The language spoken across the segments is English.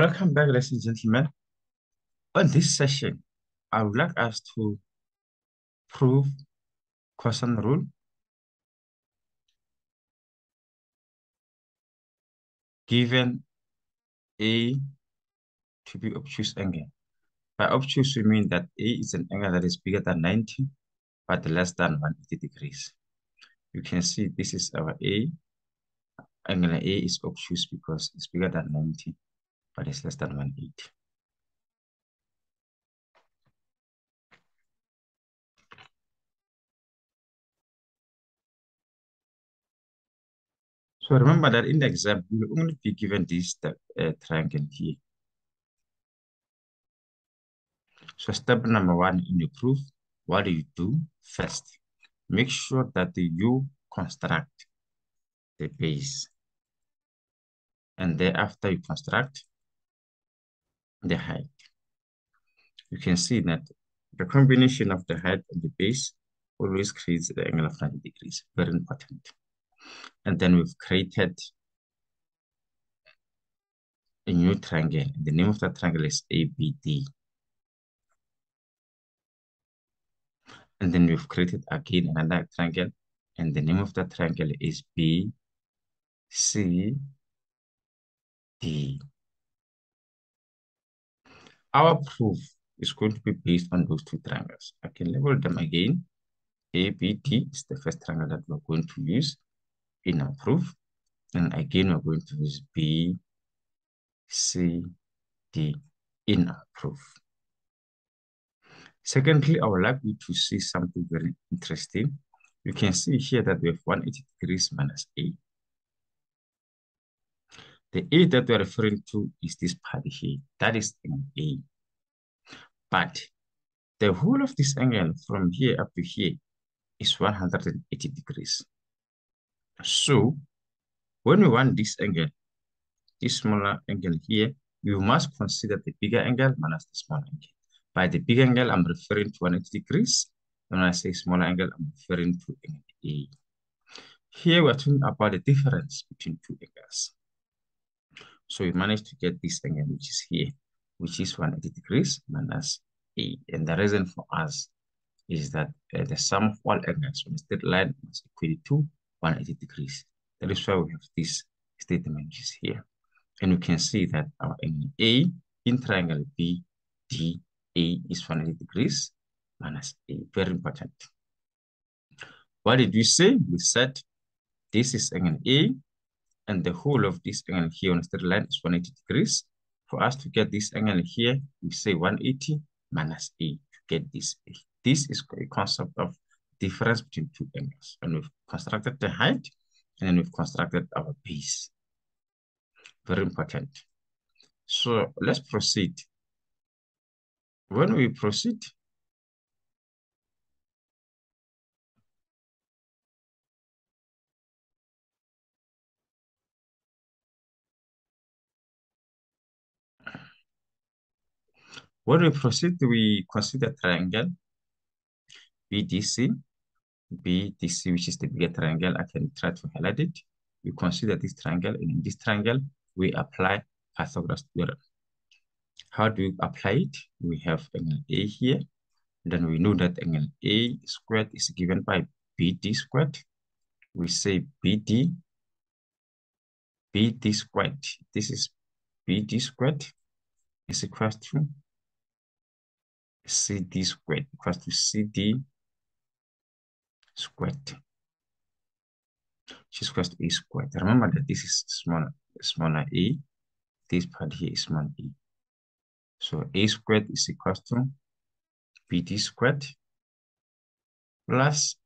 Welcome back, ladies and gentlemen. On this session, I would like us to prove cosine rule given A to be obtuse angle. By obtuse, we mean that A is an angle that is bigger than 90, but less than 180 degrees. You can see this is our A. Angle A is obtuse because it's bigger than 90, but it's less than 180. So remember that in the exam, you will only be given this uh, triangle here. So step number one in your proof, what do you do first? Make sure that you construct the base. And thereafter you construct the height. You can see that the combination of the height and the base always creates the angle of 90 degrees. Very important. And then we've created a new triangle. The name of that triangle is ABD. And then we've created again another triangle. And the name of that triangle is BCD. Our proof is going to be based on those two triangles. I can label them again. ABD is the first triangle that we're going to use in our proof. And again, we're going to use B, C, D in our proof. Secondly, I would like you to see something very interesting. You can see here that we have 180 degrees minus A. The A that we're referring to is this part here. That is an A. But the whole of this angle from here up to here is 180 degrees. So when we want this angle, this smaller angle here, you must consider the bigger angle minus the small angle. By the big angle, I'm referring to 180 degrees. When I say smaller angle, I'm referring to angle A. Here we're talking about the difference between two angles. So we managed to get this angle, which is here, which is 180 degrees minus A. And the reason for us is that uh, the sum of all angles on a straight line must equal to 180 degrees. That is why we have this statement is here. And we can see that our angle A in triangle B, D, A is 180 degrees minus A. Very important. What did we say? We said this is angle A and the whole of this angle here on the straight line is 180 degrees. For us to get this angle here, we say 180 minus A to get this A. This is a concept of difference between two angles. And we've constructed the height, and then we've constructed our base. Very important. So let's proceed. When we proceed, when we proceed, we consider triangle BDC BDC, which is the bigger triangle, I can try to highlight it. We consider this triangle, and in this triangle, we apply Pythagoras theorem. How do we apply it? We have angle A here. Then we know that angle A squared is given by BD squared. We say BD, BD squared. This is BD squared is equal to CD squared equals to CD squared, which is to a squared. Remember that this is smaller, smaller a, this part here is small e. So a squared is equal to bd squared plus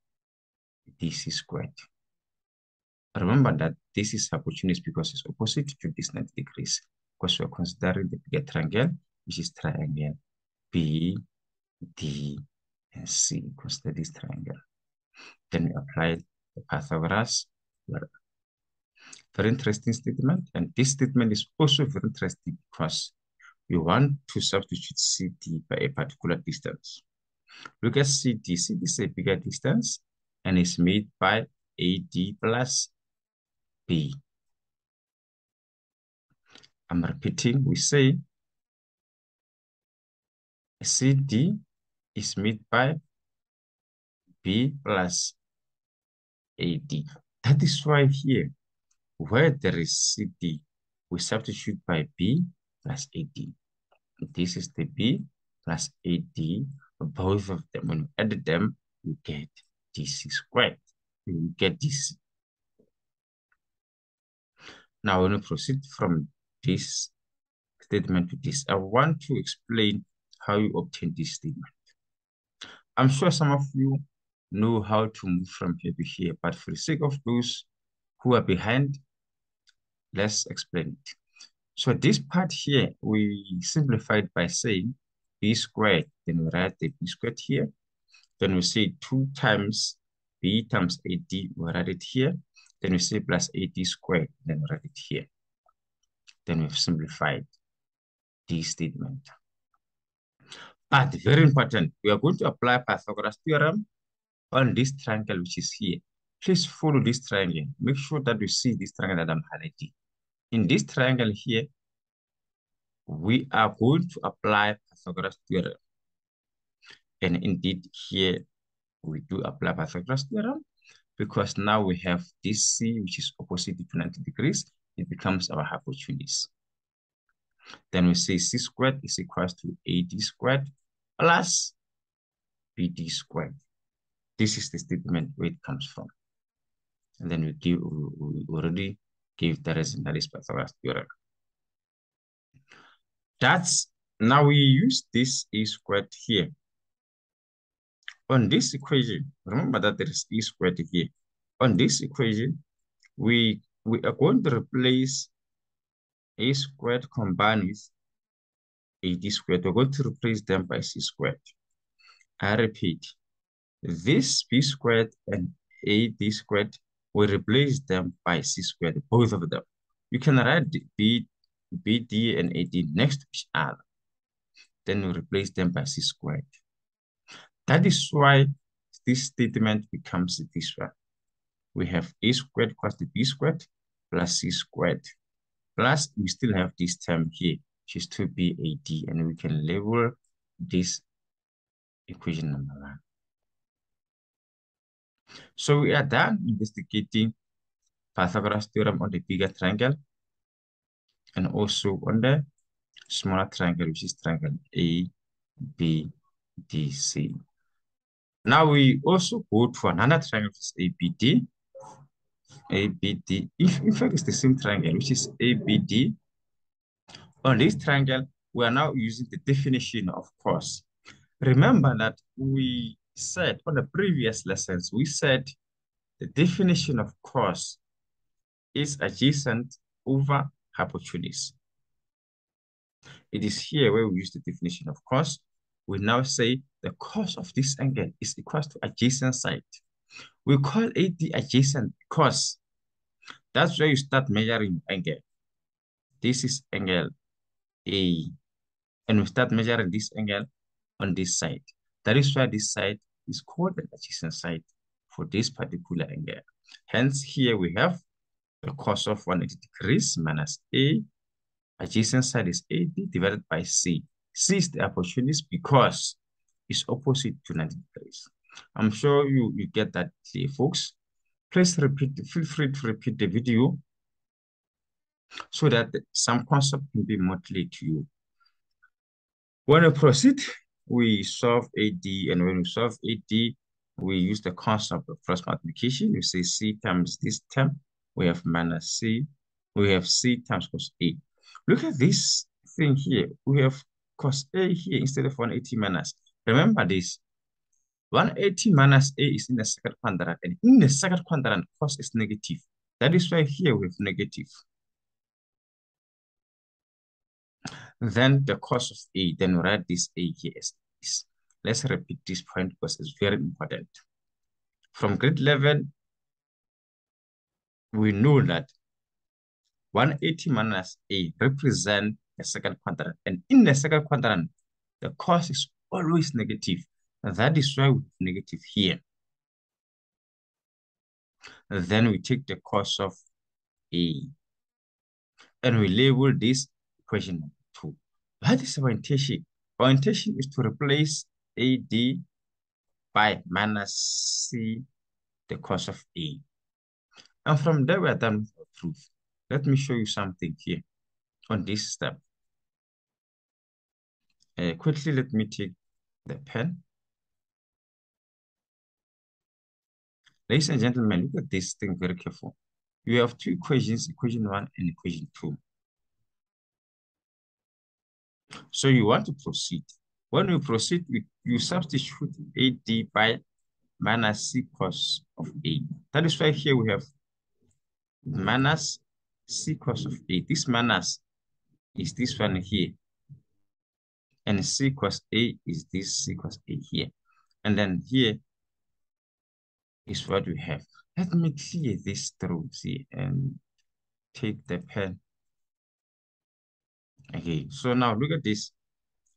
dc squared. Remember that this is hypotenuse because it's opposite to this 90 degrees because we're considering the bigger triangle, which is triangle B, D, and C. Consider this triangle. Then we apply the Pythagoras theorem. Very interesting statement. And this statement is also very interesting because we want to substitute CD by a particular distance. Look at CD. CD is a bigger distance and is made by AD plus B. I'm repeating, we say CD is made by B plus AD. That is why here, where there is CD, we substitute by B plus AD. This is the B plus AD. Both of them, when we add them, we get DC squared. We get DC. Now, when we proceed from this statement to this, I want to explain how you obtain this statement. I'm sure some of you know how to move from here to here, but for the sake of those who are behind, let's explain it. So this part here, we simplified by saying b squared, then we write the b squared here. Then we say 2 times b times ad, we write it here. Then we say plus ad squared, then we write it here. Then we've simplified this statement. Ah, but very important, we are going to apply Pythagoras theorem on this triangle which is here. Please follow this triangle. Make sure that you see this triangle that I'm highlighting. In this triangle here, we are going to apply Pythagoras theorem. And indeed here, we do apply Pythagoras theorem because now we have this C, which is opposite to 90 degrees. It becomes our hypotenuse. Then we say C squared is equals to AD squared plus BD squared. This is the statement where it comes from. And then we give we already gave the result that is Pythagoras theorem. That's now we use this e squared here. On this equation, remember that there is e squared here. On this equation, we we are going to replace a squared combined with ad squared. We're going to replace them by c squared. I repeat, this b squared and ad squared, we replace them by c squared, both of them. You can write b, bd and ad next to each other. Then we replace them by c squared. That is why this statement becomes this one. We have a squared equals to b squared plus c squared. Plus, we still have this term here, which is 2BAD, and we can label this equation number one. So we are done investigating Pythagoras theorem on the bigger triangle and also on the smaller triangle, which is triangle A, B, D, C. Now we also go to another triangle, which is ABD. ABD. If in fact it's the same triangle, which is ABD. On this mm. triangle, we are now using the definition of cos. Remember that we said on the previous lessons, we said the definition of cos is adjacent over hypotenuse. It is here where we use the definition of cos. We now say the cos of this angle is equal to adjacent side. We call it the adjacent because that's where you start measuring angle. This is angle A. And we start measuring this angle on this side. That is why this side is called the adjacent side for this particular angle. Hence, here we have the cos of 180 degrees minus A. Adjacent side is AD divided by C. C is the hypotenuse because it's opposite to 90 degrees. I'm sure you, you get that clear, folks. Please repeat, feel free to repeat the video so that some concept can be more clear to you. When we proceed, we solve AD, and when we solve AD, we use the concept of cross multiplication. We say C times this term, we have minus C, we have C times cos A. Look at this thing here. We have cos A here instead of 180 minus. Remember this, 180 minus a is in the second quadrant, and in the second quadrant, cos is negative. That is why here we have negative. Then the cos of a, then we write this a here as this. Let's repeat this point because it's very important. From grade 11, we know that 180 minus a represent the second quadrant. And in the second quadrant, the cos is always negative. That is why we have negative here. Then we take the cos of A. And we label this equation number two. What is orientation? Orientation is to replace AD by minus C, the cos of A. And from there, we are done with our proof. Let me show you something here on this step. Uh, quickly, let me take the pen. Ladies and gentlemen, look at this thing very careful. You have two equations, equation one and equation two. So you want to proceed. When you proceed, you, you substitute AD by minus C cos of A. That is why here we have minus C cos of A. This minus is this one here. And C cos A is this C cos A here. And then here is what we have. Let me clear this through, see, and take the pen. Okay, so now look at this.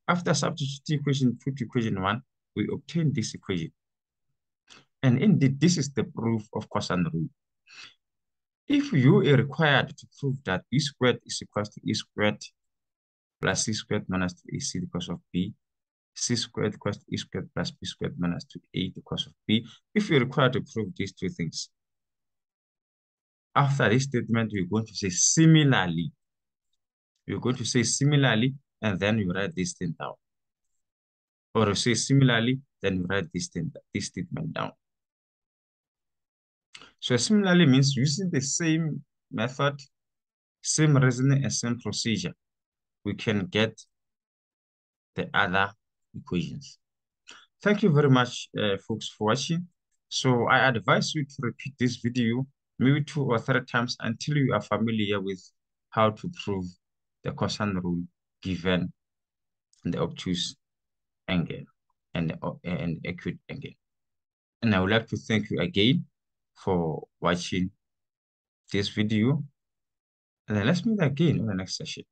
After substituting equation 2 to equation 1, we obtain this equation. And indeed, this is the proof of cosine rule. If you are required to prove that b squared is equal to e squared plus c squared minus 2ac cos of b, c squared equals to e squared plus b squared minus 2a the cos of b, if you're required to prove these two things, after this statement, we're going to say similarly. You're going to say similarly, and then you write this thing down. Or you say similarly, then you write this, thing, this statement down. So similarly means using the same method, same reasoning, and same procedure, we can get the other equations. Thank you very much, uh, folks, for watching. So I advise you to repeat this video maybe two or three times until you are familiar with how to prove the cosine rule given the obtuse angle and the, and acute angle. And I would like to thank you again for watching this video. And let's meet again in the next session.